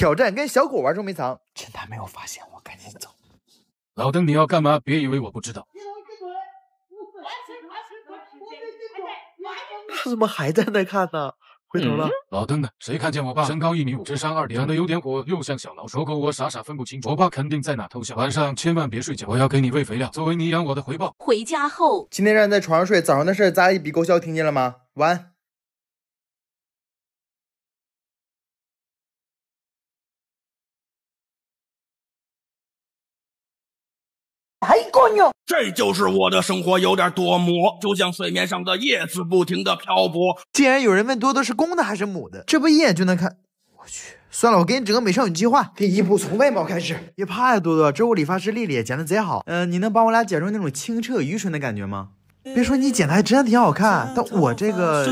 挑战跟小狗玩捉迷藏，趁他没有发现我，赶紧走。老邓，你要干嘛？别以为我不知道。他怎么？还在那看呢？回头了。老邓呢？谁看见我爸？身高一米五，智商二点，长得有点火，又像小老鼠。狗我傻傻分不清楚，我爸肯定在哪偷笑。晚上千万别睡觉，我要给你喂肥料，作为你养我的回报。回家后，今天让你在床上睡，早上的事咱一笔勾销，听见了吗？晚安。哎，哥娘，这就是我的生活，有点多磨，就像水面上的叶子不停的漂泊。竟然有人问多多是公的还是母的，这不一眼就能看？我去，算了，我给你整个美少女计划。第一步，从外貌开始。别怕呀，多多，这我理发师丽丽剪的贼好。嗯，你能帮我俩剪出那种清澈愚蠢的感觉吗？别说你剪的还真的挺好看，但我这个……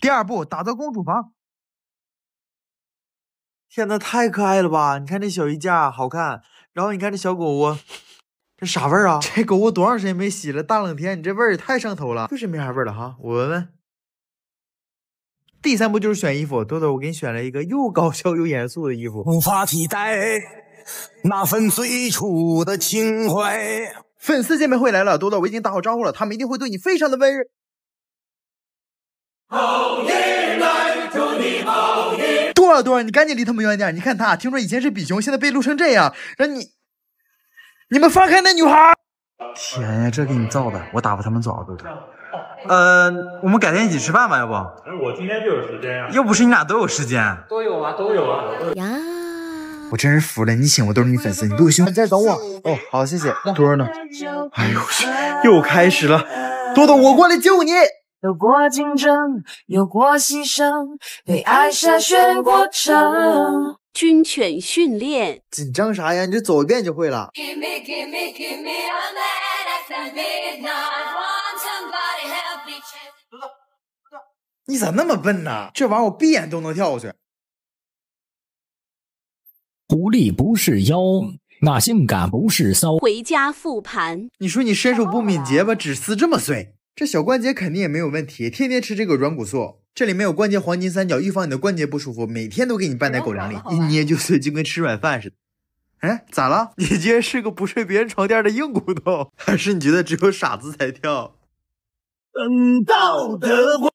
第二步，打造公主房。天呐，太可爱了吧！你看这小衣架好看。然后你看这小狗窝，这啥味儿啊？这狗窝多长时间没洗了？大冷天，你这味儿也太上头了，就是没啥味儿了哈。我闻闻。第三步就是选衣服，豆豆，我给你选了一个又搞笑又严肃的衣服。无法替代那份最初的情怀。粉丝见面会来了，豆豆，我已经打好招呼了，他们一定会对你非常的温柔。好运来，祝你好运。多少多少，你赶紧离他们远点！你看他，听说以前是比熊，现在被撸成这样，让你，你们放开那女孩！天呀，这给你造的，我打发他们走，对不对？呃，我们改天一起吃饭吧，要不？我今天就有时间呀。又不是你俩都有时间，都有啊，都有啊。呀，我真是服了，你请我都是你粉丝，你不行，你在等我。哦，好，谢谢。多多呢？哎呦我去，又开始了，多多，我过来救你。有过竞争，有过牺牲，被爱筛选过程。军犬训练，紧张啥呀？你就走一遍就会了。你咋那么笨呢？这玩意儿我闭眼都能跳过去。狐狸不是妖，那性感不是骚。回家复盘。你说你身手不敏捷吧？纸撕这么碎。这小关节肯定也没有问题，天天吃这个软骨素，这里面有关节黄金三角，预防你的关节不舒服。每天都给你拌在狗粮里，一捏就碎，就跟吃软饭似的。哎，咋了？你竟然是个不睡别人床垫的硬骨头？还是你觉得只有傻子才跳？嗯道德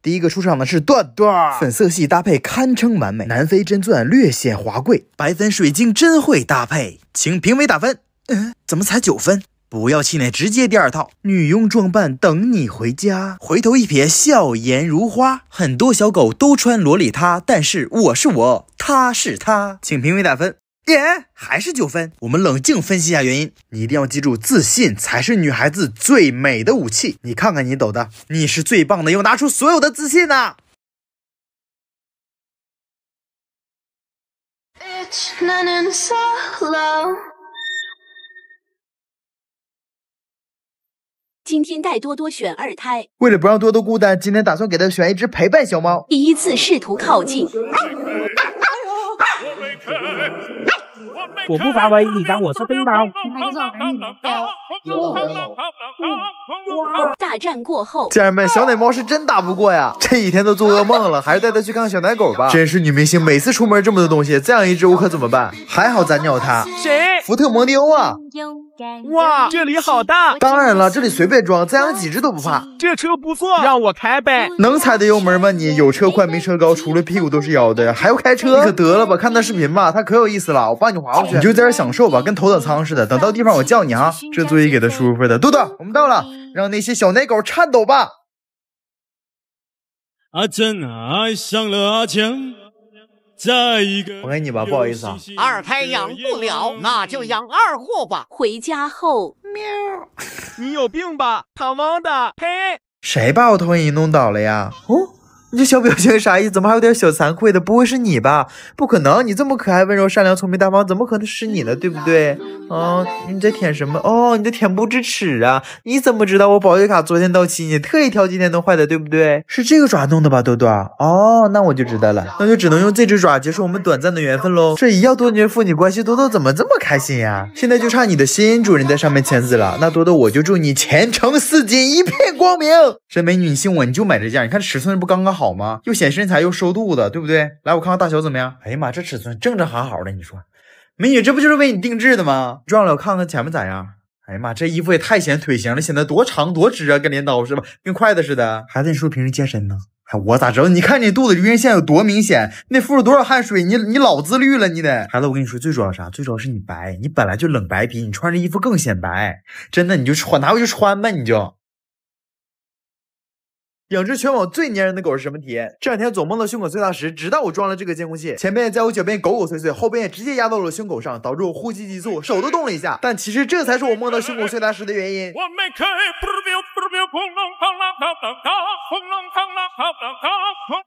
第一个出场的是段段，粉色系搭配堪称完美，南非真钻略显华贵，白粉水晶真会搭配，请评委打分。嗯，怎么才九分？不要气馁，直接第二套女佣装扮等你回家。回头一瞥，笑颜如花。很多小狗都穿洛丽塔，但是我是我，他是他。请评委打分。耶，还是九分。我们冷静分析一下原因。你一定要记住，自信才是女孩子最美的武器。你看看你抖的，你是最棒的，要拿出所有的自信呐！今天带多多选二胎，为了不让多多孤单，今天打算给他选一只陪伴小猫。第一次试图靠近。我不发威，你当我是冰刀。大战过后，家人们，小奶猫是真打不过呀！这几天都做噩梦了，还是带它去看小奶狗吧。真是女明星，每次出门这么多东西，这样一只我可怎么办？还好咱鸟它。谁？福特蒙迪欧啊！哇，这里好大！当然了，这里随便装，再养几只都不怕。这车不错，让我开呗。能踩的油门吗？你有车快没车高，除了屁股都是腰的，还要开车？你可得了吧，看他视频吧，他可有意思了，我帮你划过去，你就在这享受吧，跟头等舱似的。等到地方我叫你啊，这座椅给的舒服的。豆豆，我们到了，让那些小奶狗颤抖吧。阿珍爱上了阿强。再一个我给你吧，不好意思啊。二胎养不了，那就养二货吧。回家后，喵，你有病吧？他妈的，呸！谁把我投影仪弄倒了呀？哦，你这小表情啥意思？怎么还有点小惭愧的？不会是你吧？不可能，你这么可爱、温柔、善良、聪明、大方，怎么可能是你呢？对不对？啊，你在舔什么？哦，你在舔不知耻啊！你怎么知道我保育卡昨天到期，你特意挑今天弄坏的，对不对？是这个爪弄的吧，多多？哦，那我就知道了，那就只能用这只爪结束我们短暂的缘分喽。这一要多年父女关系，多多怎么这么开心呀？现在就差你的新主人在上面签字了。那多多，我就祝你前程似锦，一片光明。这美女，你信我，你就买这件，你看尺寸不刚刚好吗？又显身材又收肚子，对不对？来，我看看大小怎么样？哎呀妈，这尺寸正正好好的，你说，美女，这不就是为你定制的吗？撞了，我看看前面咋样？哎呀妈，这衣服也太显腿型了，显得多长多直啊，跟镰刀似的？跟筷子似的。孩子，你是不是平时健身呢？哎，我咋知道？你看你肚子圆线有多明显，那付了多少汗水？你你老自律了，你得。孩子，我跟你说，最主要啥？最主要是你白，你本来就冷白皮，你穿这衣服更显白。真的，你就穿，拿回去穿吧，你就。养只全网最粘人的狗是什么体验？这两天总梦到胸口碎大石，直到我装了这个监控器，前边在我脚边狗狗碎碎，后边也直接压到了胸口上，导致我呼吸急促，手都动了一下。但其实这才是我梦到胸口碎大石的原因。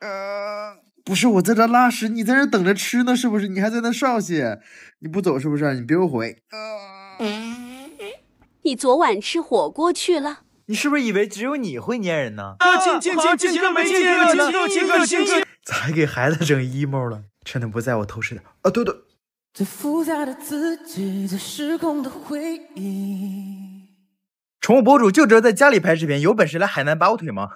呃，不是我在这拉屎，你在这等着吃呢，是不是？你还在那少些，你不走是不是？你别后悔。你昨晚吃火锅去了？你是不是以为只有你会粘人呢？亲亲亲亲个没亲个亲个亲个亲个，咋还给孩子整 emo 了？趁他不在我偷吃点啊！对对。宠物博主就知道在家里拍视频，有本事来海南拔我腿吗？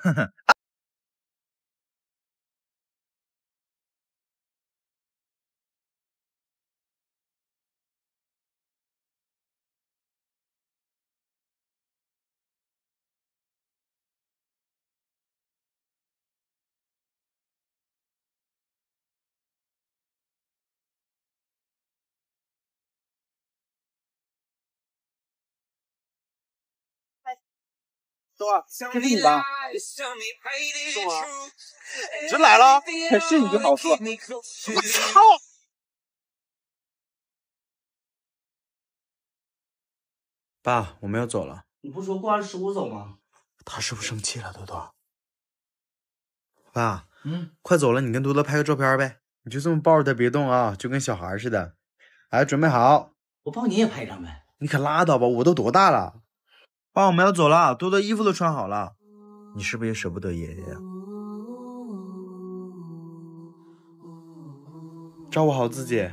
走啊，这是你吧？送啊！真来了，是你就好说。我操！爸，我们要走了。你不说过二十五走吗？他是不是生气了，多多？爸，嗯，快走了，你跟多多拍个照片呗。你就这么抱着他，别动啊，就跟小孩似的。哎，准备好。我抱你也拍一张呗。你可拉倒吧，我都多大了？爸，我们要走了，多多衣服都穿好了，你是不是也舍不得爷爷呀？照顾好自己，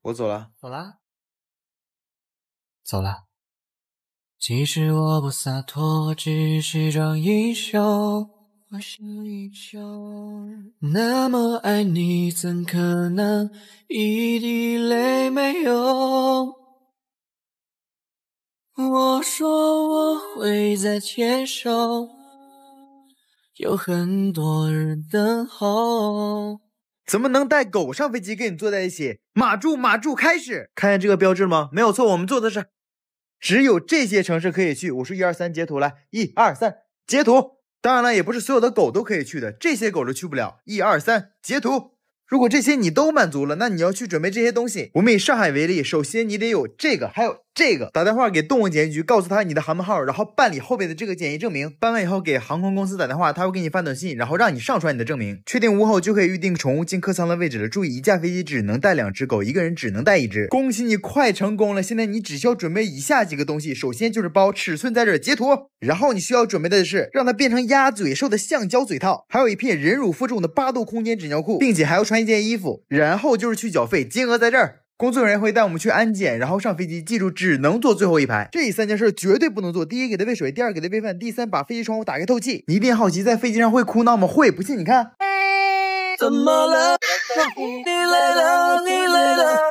我走了，走了，走了。其实我不洒脱，只是装英雄。我想一想，那么爱你，怎可能一滴泪没有？我说我会再牵手，有很多人等候。怎么能带狗上飞机跟你坐在一起？马住马住，开始！看见这个标志吗？没有错，我们坐的是，只有这些城市可以去。我说一二三，截图来，一二三，截图。当然了，也不是所有的狗都可以去的，这些狗都去不了。一二三，截图。如果这些你都满足了，那你要去准备这些东西。我们以上海为例，首先你得有这个，还有这个。打电话给动物检疫局，告诉他你的航班号，然后办理后边的这个检疫证明。办完以后给航空公司打电话，他会给你发短信，然后让你上传你的证明。确定无后就可以预定宠物进客舱的位置了。注意，一架飞机只能带两只狗，一个人只能带一只。恭喜你快成功了！现在你只需要准备以下几个东西，首先就是包，尺寸在这儿截图。然后你需要准备的是让它变成鸭嘴兽的橡胶嘴套，还有一片忍辱负重的八度空间纸尿裤，并且还要穿一件衣服。然后就是去缴费，金额在这儿。工作人员会带我们去安检，然后上飞机。记住，只能坐最后一排。这三件事绝对不能做：第一，给他喂水；第二，给他喂饭；第三，把飞机窗户打开透气。你一定好奇，在飞机上会哭闹吗？会，不信你看。怎么了？你来了，你来了。